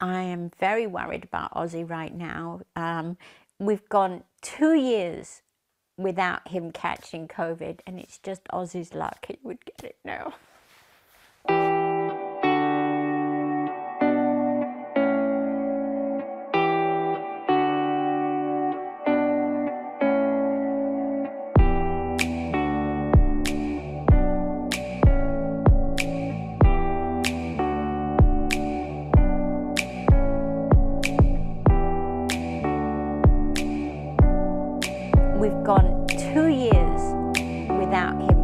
I am very worried about Ozzy right now. Um, we've gone two years without him catching COVID, and it's just Ozzy's luck he would get it now. We've gone two years without him